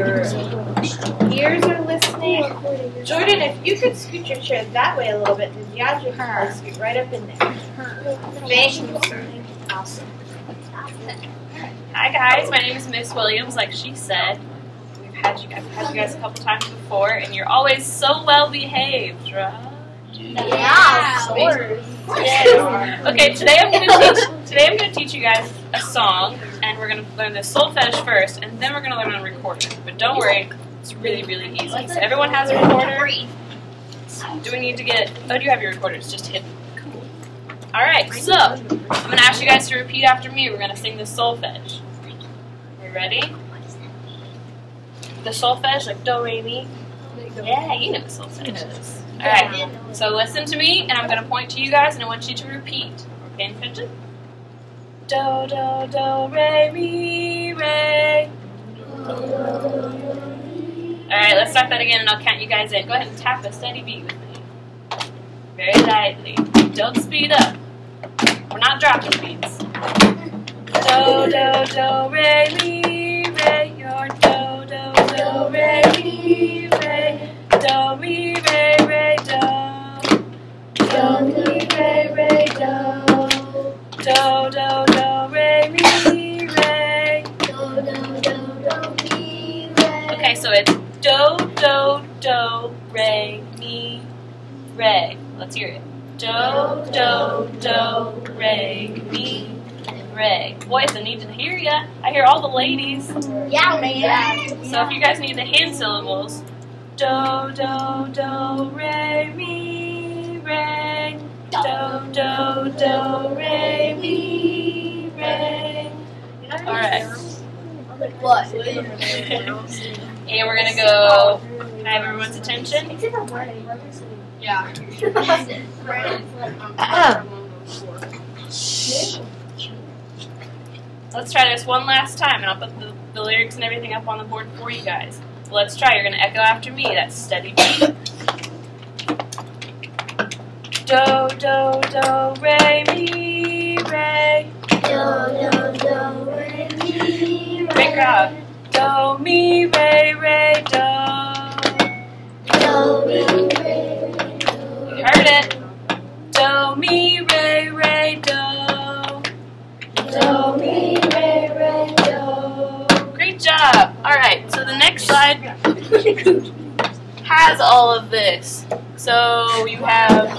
your ears are listening. Jordan, if you could scoot your chair that way a little bit, then Yadra could probably scoot right up in there. Thank you. Awesome. Hi guys, my name is Miss Williams. Like she said, we've had you guys had you guys a couple times before, and you're always so well behaved, right? Yeah, of Yes. Okay, today I'm gonna teach today I'm gonna teach you guys a song, and we're gonna learn the solfege first, and then we're gonna learn on recorder. But don't worry, it's really really easy. So everyone has a recorder. Do we need to get? Oh, do you have your recorder? It's just hidden. Cool. All right, so I'm gonna ask you guys to repeat after me. We're gonna sing the solfege. You ready? The solfege, like do re mi. Yeah, you know what solfege is. All right. So listen to me, and I'm gonna point to you guys, and I want you to repeat. Okay. Do do do re mi re. All right, let's start that again, and I'll count you guys in. Go ahead and tap a steady beat with me. Very lightly. Don't speed up. We're not dropping beats. Do do do re mi re. Your do do do re mi do do do re mi re. Let's hear it. Do do do re mi re. Boys, I need to hear ya. I hear all the ladies. Yeah, man. So if you guys need the hand syllables, do do do re mi re. Do do do re mi re. All right. What? And we're gonna go. Can I have everyone's attention? Yeah. Let's try this one last time, and I'll put the, the lyrics and everything up on the board for you guys. Let's try. You're gonna echo after me. That's steady beat. Do do do re mi re. Great crowd. Do mi re re do. Do mi re do. You heard it. Do mi re re do. Do mi re re do. Great job. All right. So the next slide has all of this. So you have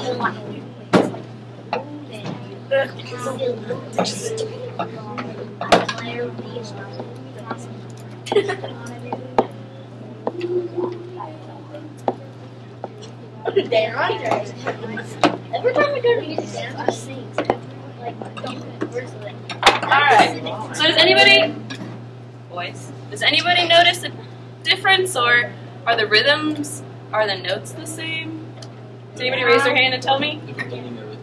Dan Andre. Every time we go to music dance, I sing. Like, don't words of it. all right. So does anybody, boys, does anybody notice a difference, or are the rhythms, are the notes the same? Does anybody raise their hand and tell me The beginning of it.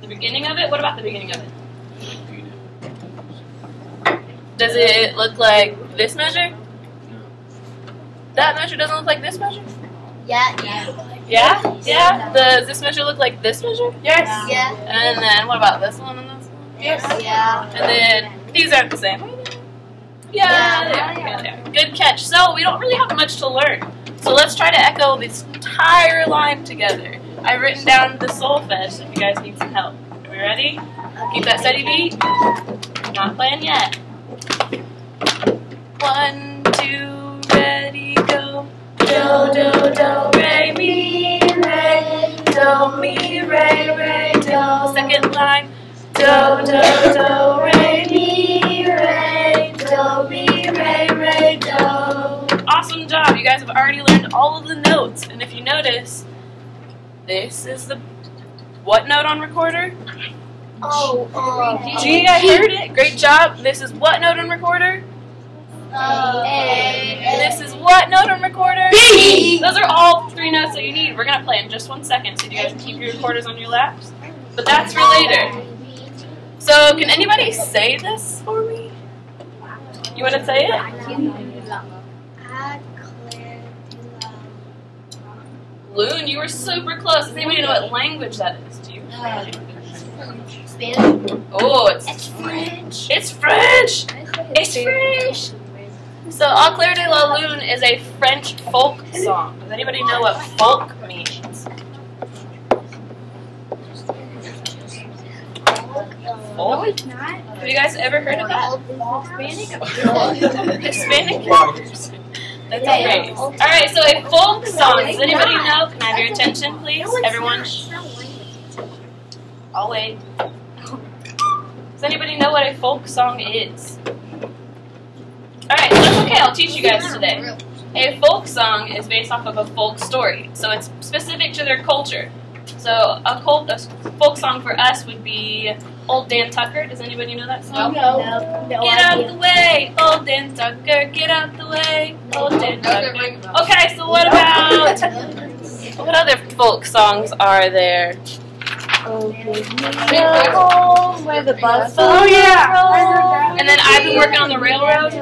the beginning of it? What about the beginning of it? Does it look like this measure? That measure doesn't look like this measure? Yeah, yeah. Yeah? Yeah? Does this measure look like this measure? Yes. Yeah. And then what about this one and this one? Yes. Yeah. And then these aren't the same. Yeah, they are. Yeah, they. Good catch. So we don't really have much to learn. So let's try to echo this entire line together. I've written down the solfege if you guys need some help. Are we ready? Keep that steady beat. Not playing yet. One, two, ready, go. Do, do, do, re, mi, re. Do, mi, re, re, do. Second line. Do, do, do, re, mi, re. Do, mi, re, re, do. Awesome job. You guys have already learned all of the notes. And if you notice, this is the what note on recorder? Oh, um, G, I heard it. Great job. This is what note on recorder? Uh, And this is what note on recorder? B. Those are all three notes that you need. We're gonna play in just one second, so you guys can keep your recorders on your laps. But that's for later. So can anybody say this for me? You wanna say it? Loon, you were super close. Does anybody know what language that is? Do you? Spanish. Oh, it's It's French. it's French. It's French. So, Au Clair de la Lune is a French folk song. Does anybody know what folk means? Folk? it's not. Have you guys ever heard of that? Hispanic? That's great. Alright, so a folk song. Does anybody know? Can I have your attention, please? Everyone. I'll wait. Does anybody know what a folk song is? Alright, that's okay. I'll teach you guys today. A folk song is based off of a folk story, so it's specific to their culture. So a, cult, a folk song for us would be Old Dan Tucker. Does anybody know that song? No. Get out the way, Old Dan Tucker. Get out the way, Old Dan Tucker. Okay, so what about what other folk songs are there? Where the bus Oh, yeah. And then I've been working on the railroad.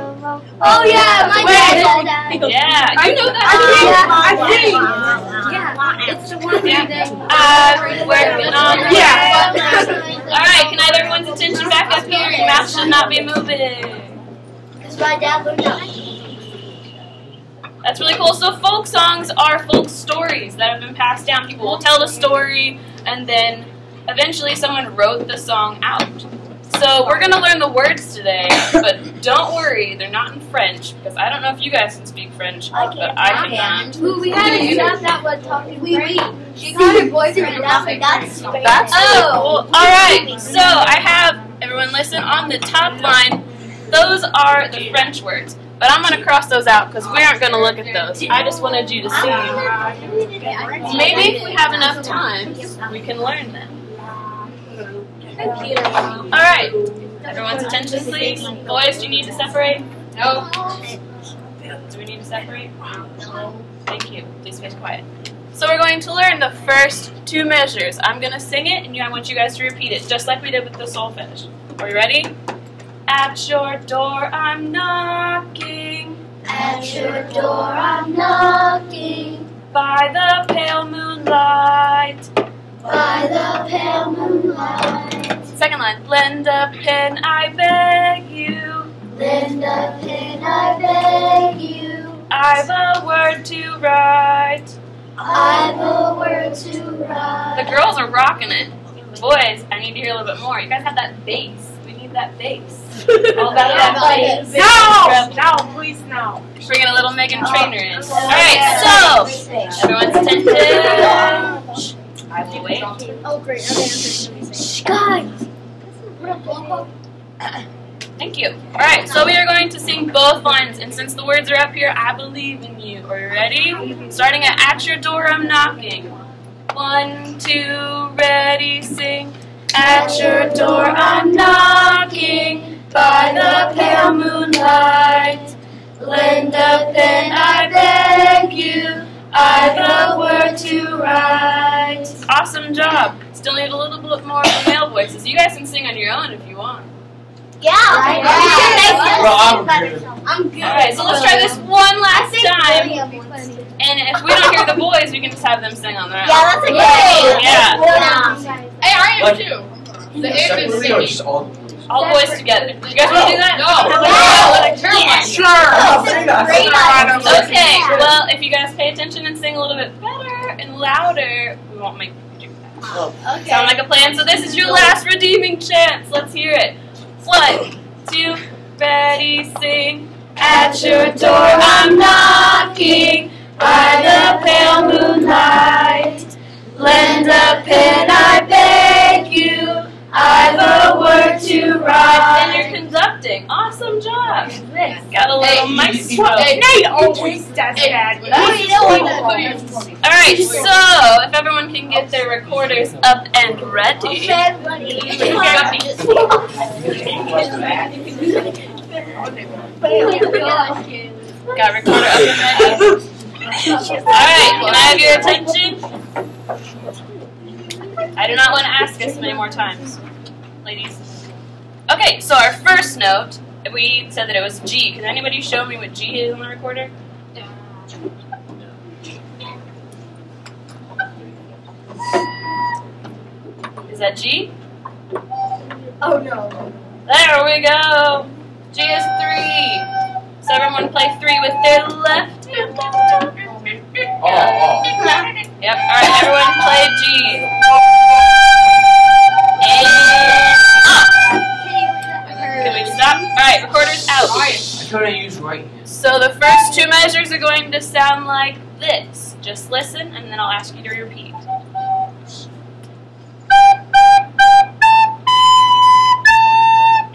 Oh yeah, my dad said that. Yeah, I know oh, I think. Yeah, it's the one that I'm working on Yeah. All right, can I have everyone's attention back up here? Your mouth should not be moving. Because my dad learned that. That's really cool. So folk songs are folk stories that have been passed down. People will tell the story, and then eventually someone wrote the song out. So we're gonna learn the words today, but don't worry, they're not in French because I don't know if you guys can speak French, but I cannot. Ooh, we had a son that was talking we, we. She called her boyfriend that, that's That's oh, really cool. All right, so I have everyone listen on the top line. Those are the French words, but I'm gonna cross those out because we aren't gonna look at those. I just wanted you to see. Maybe if we have enough time, we can learn them. All right, everyone's attention, please. Boys, do you need to separate? No. Do we need to separate? No. Thank you. Please stay quiet. So we're going to learn the first two measures. I'm going to sing it, and I want you guys to repeat it, just like we did with the solfege. Are you ready? At your door I'm knocking, At your door I'm knocking. by the pale moonlight. By the pale moonlight. Second line, lend a pen, I beg you. Lend a pen, I beg you. I've a word to write. I've a word to write. The girls are rocking it. Boys, I need to hear a little bit more. You guys have that bass. We need that bass. All about that bass. No! No, please no. Bringing a little Meghan Trainor in. All right, so everyone's attention. I will wait. Oh, great. Okay, Guys. Thank you. All right, so we are going to sing both lines, and since the words are up here, I believe in you. Are you ready? Starting at "At your door I'm knocking." One, two, ready, sing. At your door I'm knocking by the pale moonlight. Lend a pen, I beg you. I've a word to write. Awesome job. Still need a little bit more of the male voices. You guys can sing on your own if you want. Yeah. Well, I'm good. I'm good. All right, so let's try this one last time. And if we don't hear the boys, we can just have them sing on their own. Yeah, that's a good idea. Yeah. Hey, I am Like- too. The Separately infant or singing. Just all the boys? All boys together. You guys want to do that? No. Caroline. Sure. Oh, say that. Okay, well, if you guys pay attention and sing a little bit better and louder, we won't make you do that. Okay. Sound like a plan? So this is your last redeeming chance. Let's hear it. One, two, ready, sing. At your door I'm knocking by the pale moonlight. Lend a pen, I beg you. I've to write. And you're conducting. Awesome job. Got a little Hey, maestro. hey, Nate always does that. Who you doing? All right, so if everyone can get their recorders up and ready. Got recorder up and ready. All right, can I have your attention? I do not want to ask this many more times, ladies. Okay, so our first note, we said that it was G. Can anybody show me what G is on the recorder? Is that G? Oh no. There we go. G is three. So everyone play three with their left hand. Oh, oh. Yep. All right, everyone play G. And I couldn't use right hand. So the first two measures are going to sound like this. Just listen, and then I'll ask you to repeat.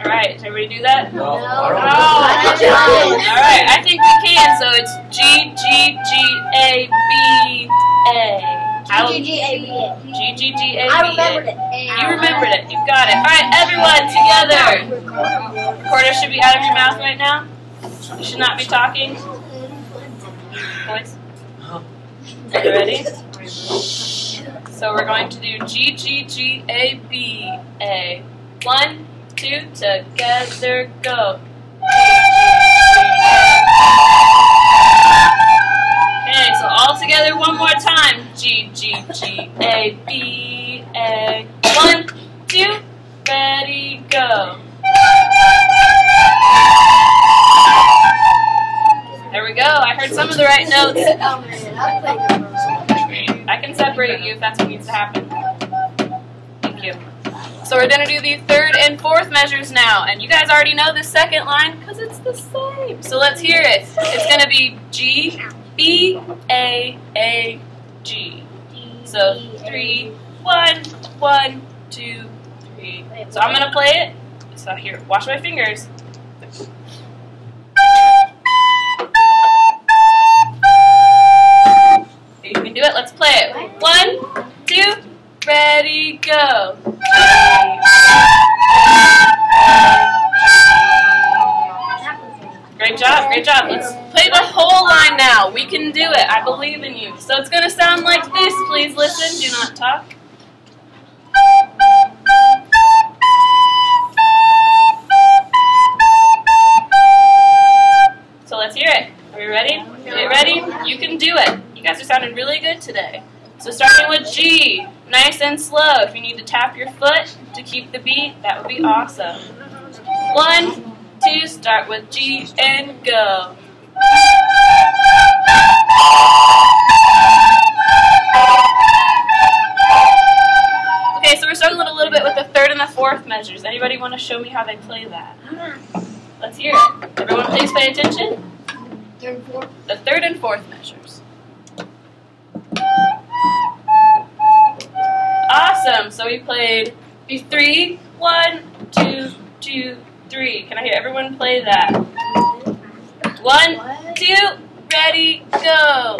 All right, can everybody do that? No, No. I don't Oh, know. All right, I think we can. So it's G G G A B A. I'll- G G G A B A. I remembered it. You remembered it. You got it. All right, everyone together. Recorder should be out of your mouth right now. You should not be talking. Boys. Are you ready? So we're going to do G G G A B A. One, two, together, go. Okay, so all together one more time. G G G A B A. One, two, ready, go. Heard some of the right notes. I can separate you if that's what needs to happen. Thank you. So we're going to do the third and fourth measures now. And you guys already know the second line because it's the same. So let's hear it. It's going to be G, B, A, A, G. So three, one, one, two, three. So I'm going to play it. So here, wash my fingers. Two, ready, go. Great job, great job. Let's play the whole line now. We can do it. I believe in you. So it's going to sound like this. Please listen. Do not talk. So let's hear it. Are we ready? Get ready? You can do it. You guys are sounding really good today. So starting with G, nice and slow. If you need to tap your foot to keep the beat, that would be awesome. One, two, start with G and go. Okay, so we're starting a little bit with the third and the fourth measures. Anybody want to show me how they play that? Let's hear it. Everyone please pay attention. The third and fourth measures. So we played three, one, two, two, three. Can I hear everyone play that? One, two, ready, go.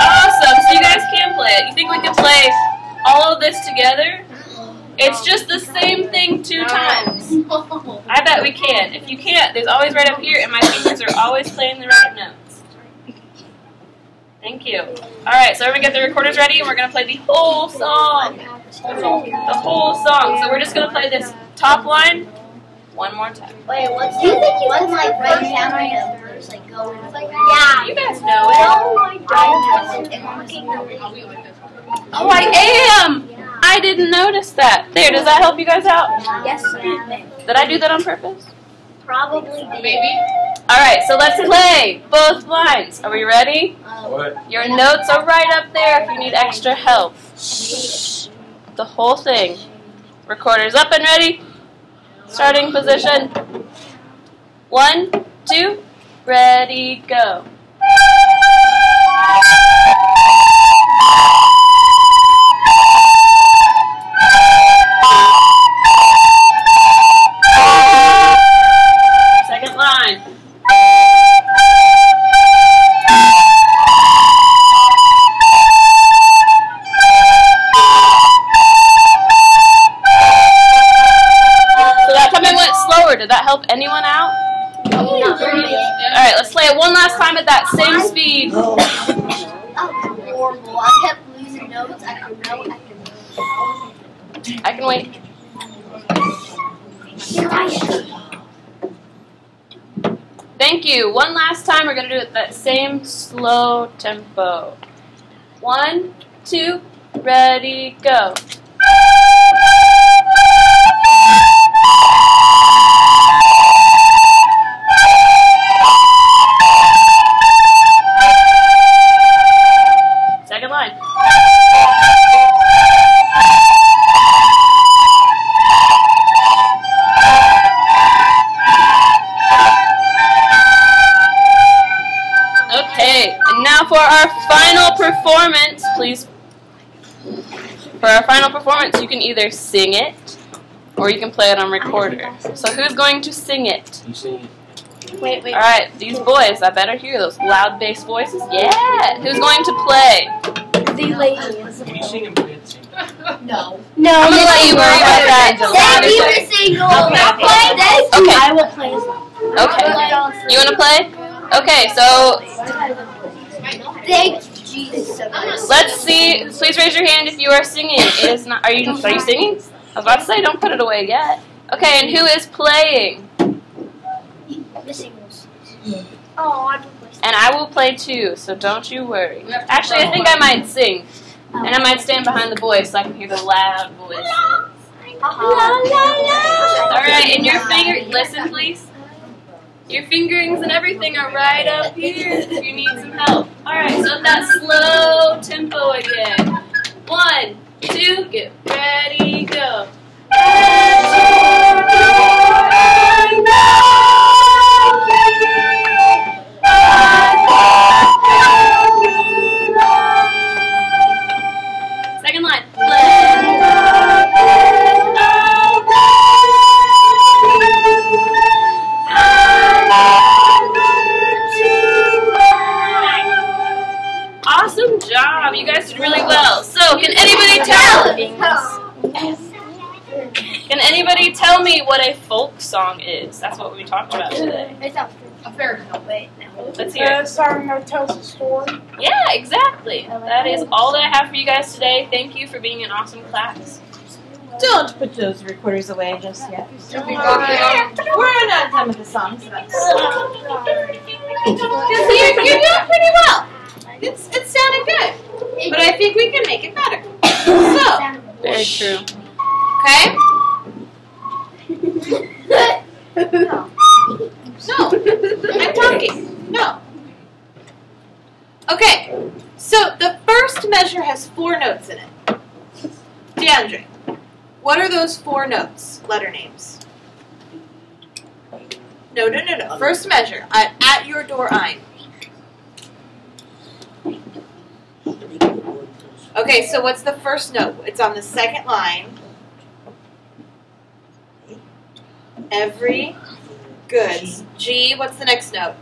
Awesome. So you guys can play it. You think we can play all of this together? It's just the same thing two times. I bet we can. If you can't, there's always right up here, and my fingers are always playing the right notes. Thank you. All right, so everyone get the recorders ready, and we're going to play the whole song. The whole song. So we're just going to play this top line one more time. Wait, what's do you think you what's like right down my numbers, like go like yeah. You guys know it. Oh my god. Oh, oh, I am. I didn't notice that. There, does that help you guys out? Yes, ma'am. Did I do that on purpose? Probably. Maybe. All right, so let's play both lines. Are we ready? What? Your notes are right up there if you need extra help. The whole thing. Recorders up and ready. Starting position. One, two, ready, go. Same slow tempo. One, two, ready, go. Now for our final performance, please. For our final performance, you can either sing it or you can play it on recorder. So who's going to sing it? You sing Wait, wait. All right, these boys, I better hear those loud bass voices. Yeah. Who's going to play? The ladies. it. Can you sing and play at the same time? No. No, I'm gonna let you worry about that. Then you were single. Okay. Then Okay. I will play as well. Okay. You want to play? Okay, so Thank Jesus. let's see. Please raise your hand if you are singing. It is not. Are you? Are you singing? I was about to say, don't put it away yet. Okay, and who is playing? The singles. Oh, I will play. And I will play too, so don't you worry. Actually, I think I might sing, oh. and I might stand behind the boys so I can hear the loud voice. Uh-huh. All right, and your finger. Listen, please. Your fingerings and everything are right up here if you need some help. All right, so that slow tempo again. One, two, get ready, go. Can anybody tell? Can anybody tell me what a folk song is? That's what we talked about today. It's a A fairy tale. wait. No. Let's hear it. song that tells a story. Yeah, exactly. That is all that I have for you guys today. Thank you for being an awesome class. Don't put those recorders away just yet. We go there? We're not done with the songs. Because Because you're, you're doing pretty well. It's, it sounded good. But I think we can make it better. So, Very true. okay? No. I'm talking. No. Okay. So the first measure has four notes in it. DeAndre, what are those four notes? Letter names. No, no, no, no. First measure. At, at your door, I'm. Okay, so what's the first note? It's on the second line. Every goods. G, what's the next note?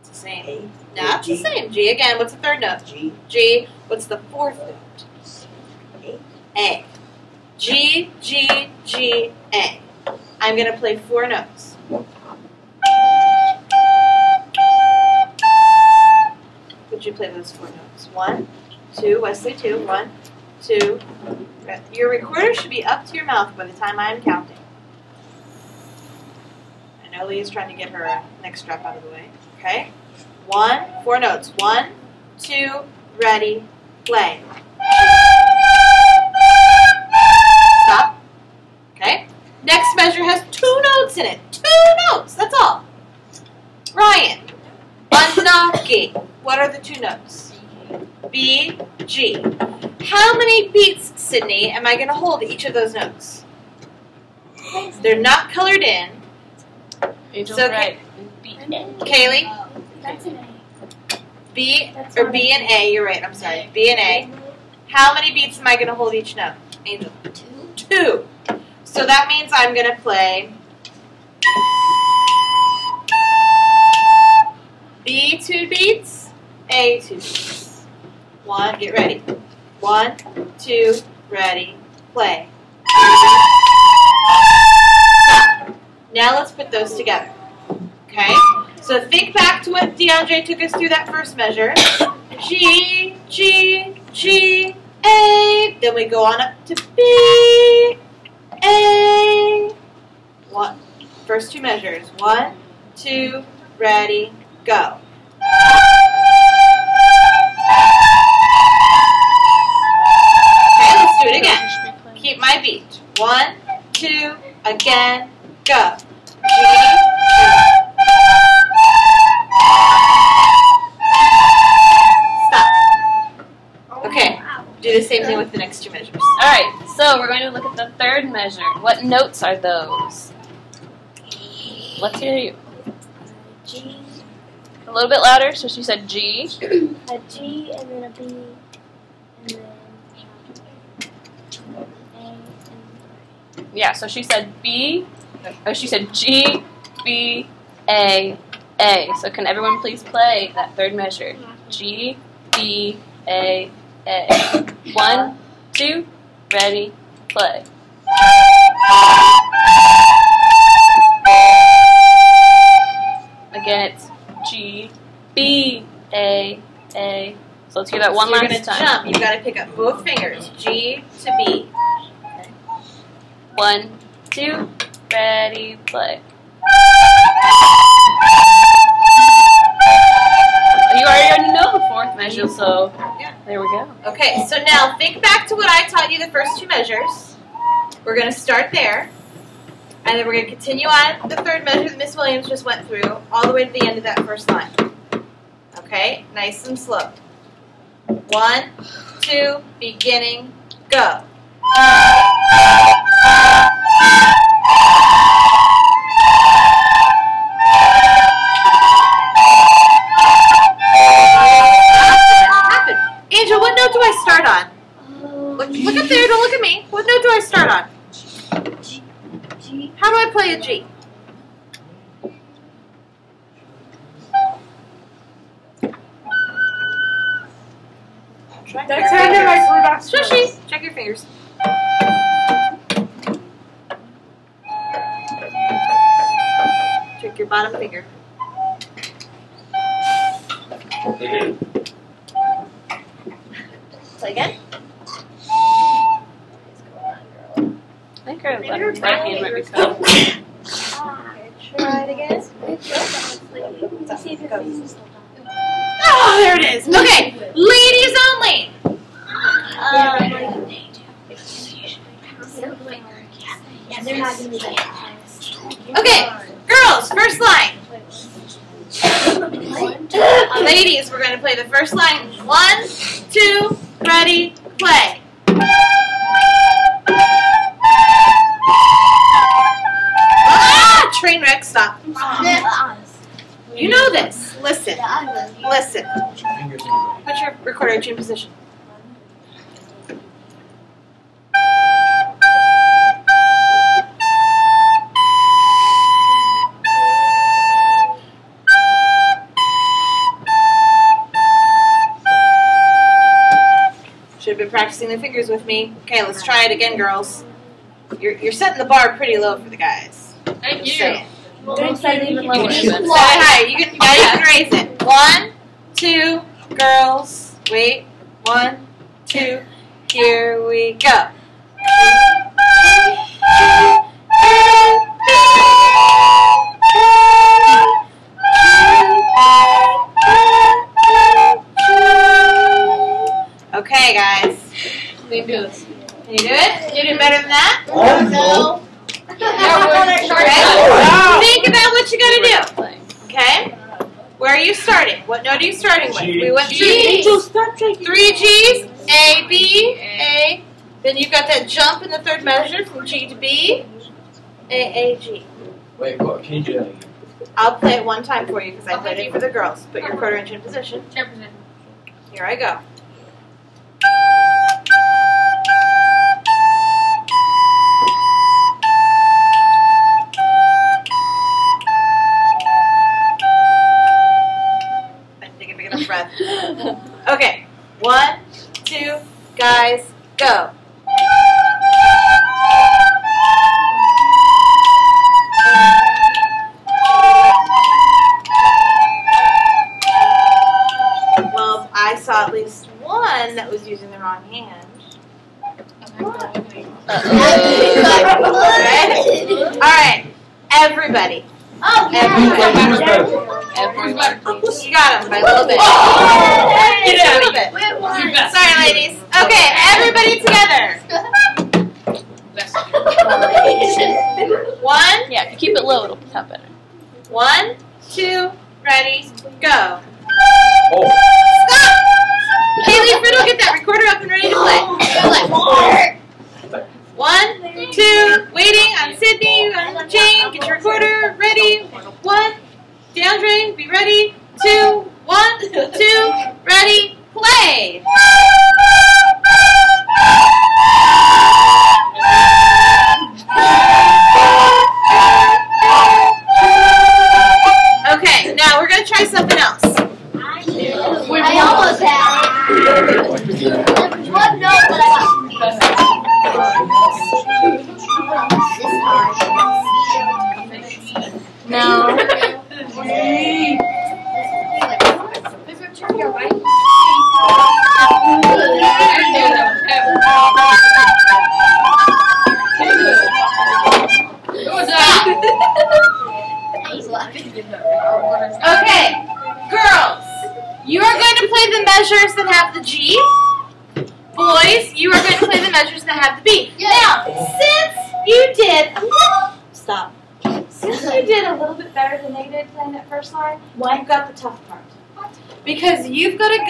It's the same. No, it's the same. G again. What's the third note? G. G. What's the fourth note? A. G, G, G, A. I'm going to play four notes. Would you play those four notes? One, two, Wesley, two, one, two. Your recorder should be up to your mouth by the time I am counting. I know Leah's trying to get her uh, neck strap out of the way. Okay? One, four notes. One, two, ready, play. Unaki. What are the two notes? B, G. How many beats, Sydney, am I going to hold each of those notes? They're not colored in. Angel's So, right. Kaylee, That's an A. B That's or B and A. You're right. I'm sorry. B and A. How many beats am I going to hold each note? Angel. Two. Two. So that means I'm going to play A two. One, get ready. One, two, ready, play. Now let's put those together. Okay? So think back to what DeAndre took us through that first measure. G, G, G, A. Then we go on up to B, A. One. First two measures. One, two, ready, go. Do it again. Keep my beat. One, two, again, go. G, Stop. Oh, okay, do the same thing with the next two measures. All right, so we're going to look at the third measure. What notes are those? Let's hear you. G. A little bit louder. So she said G. A G and then a B and then Yeah. So she said B. Oh, she said G, B, A, A. So can everyone please play that third measure? G, B, A, A. One, two, ready, play. Again, it's G, B, A, A. So let's do that one so you're gonna time. jump. You've gotta pick up both fingers. G to B. One, two, ready, play. You already know the fourth measure, so Yeah. there we go. Okay, so now think back to what I taught you the first two measures. We're gonna start there. And then we're gonna continue on the third measure that Miss Williams just went through, all the way to the end of that first line. Okay, nice and slow. One, two, beginning, go. First line. One, two, ready, play. Ah, train wreck, stop. You know this. Listen, listen. Fingers in the Put your recorder in position. The fingers with me. Okay, let's try it again, girls. You're, you're setting the bar pretty low for the guys. Thank Just saying. Don't set it even lower. You can Set it higher. You can, now you can raise it. One, two, girls. Wait. One, two. Here we go. We can do this. Can you do it? You do better than that? Oh, Okay. Think about what you gotta do. Okay? Where are you starting? What note are you starting with? G. We went through Angel, stop shaking. three G's. A, B, A. Then you've got that jump in the third measure from G to B. A, A, G. Wait, what? Can you do that again? I'll play it one time for you because I played it for the girls. Put your quarter inch in position. Here I go. Two, guys, go. Well, I saw at least one that was using the wrong hand. Okay. All right, everybody. Oh, Everybody. Everyone. You got them by a little bit. Oh! Just a little bit. Wait. Sorry, ladies. Okay, everybody together. One, Yeah, if you keep it low, it'll sound better. one, two, ready, go. Oh, Stop! Kaylee, Friddle, get that recorder up and ready to play. One, two, waiting on Sydney, on Jane, get your recorder ready. One, DeAndre, be ready. Two, one, two, ready, play.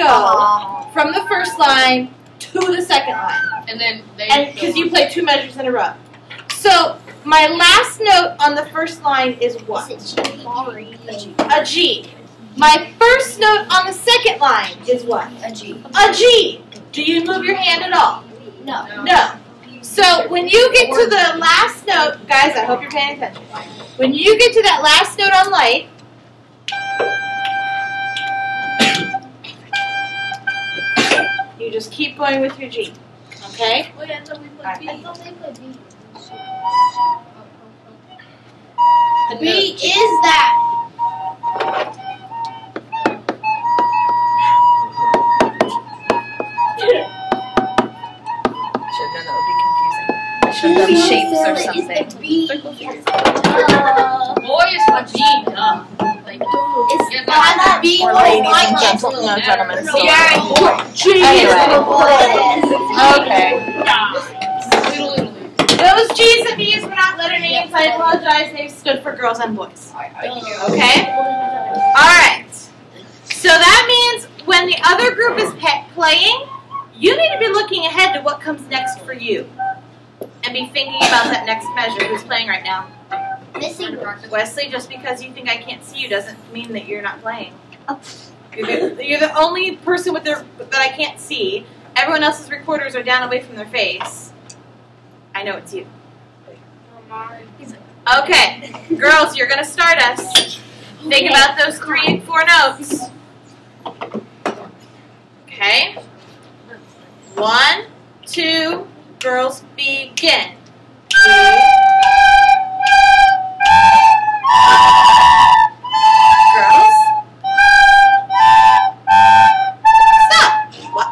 Go from the first line to the second line. And then they. And because you play two measures in a row. So my last note on the first line is what? A G. My first note on the second line is what? A G. A G. Do you move your hand at all? No. No. So when you get to the last note, guys, I hope you're paying attention. When you get to that last note on light, you just keep going with your G. Okay? Wait, I thought we played B. I thought they played B. The B is that. Should have known that would be confusing. I should have done shapes or something. It's the B. Boy is for G, duh. Like, It's Yeah, not the B Or ladies and gentlemen, no gentlemen. G Anyway. Okay. little, little. Those G's and B's were not letter names. I apologize. They stood for girls and boys. Okay? Alright. So that means when the other group is playing, you need to be looking ahead to what comes next for you. And be thinking about that next measure. Who's playing right now? Missing. Wesley, just because you think I can't see you doesn't mean that you're not playing. Oh. You're the, you're the only person with their that I can't see. Everyone else's recorders are down away from their face. I know it's you. Okay, girls, you're gonna start us. Think about those three and four notes. Okay. One, two, girls, begin. Girls. Stop. What?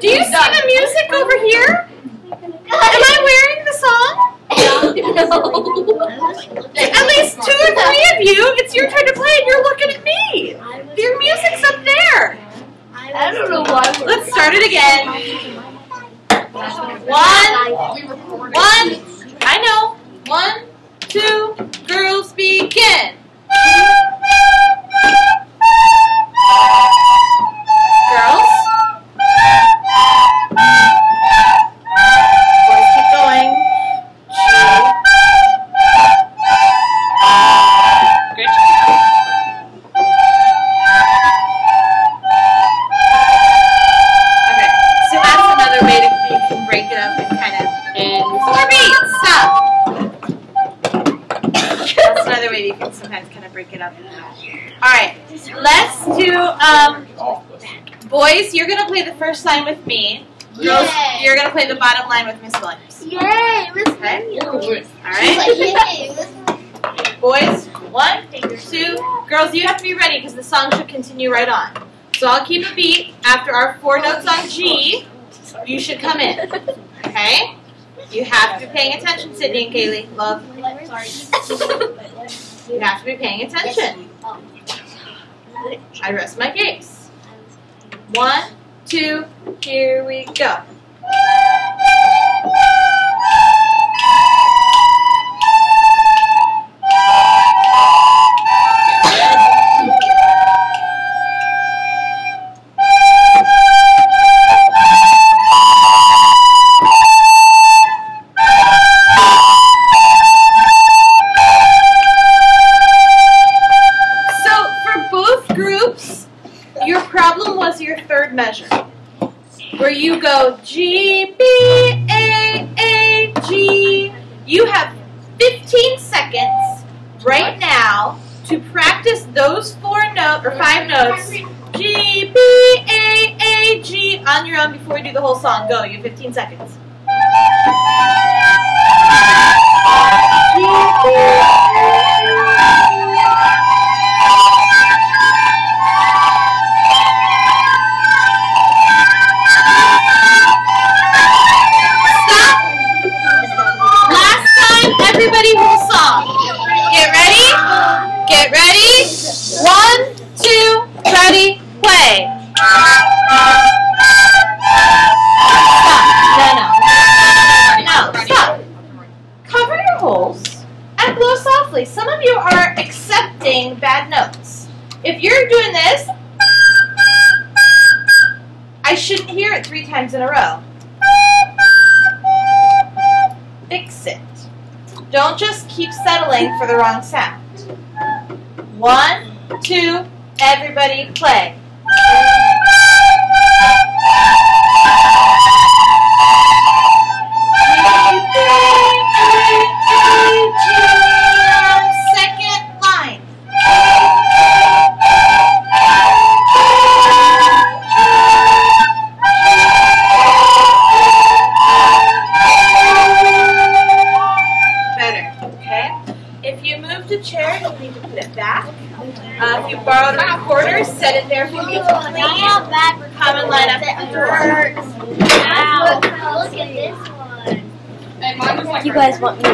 Do you see the music over here? Am I wearing the song? no. At least two or three of you. It's your turn to play, and you're looking at me. Your music's up there. I don't know why. Let's start it again. One, one. I know. One, two. Girls, begin. Line with me. Girls, Yay. you're gonna play the bottom line with Miss Williams. Yay, Miss Williams. All She's right, like, yay, Miss boys. One, two. Girls, you have to be ready because the song should continue right on. So I'll keep a beat after our four notes on G. You should come in. Okay? You have to be paying attention, Sydney and Kaylee. Love. You have to be paying attention. I rest my case. One, two, here we go. You have 15 seconds right now to practice those four notes or five notes. G B A A G on your own before we do the whole song. Go. You have 15 seconds. Just keep settling for the wrong sound. One, two, everybody play. Want me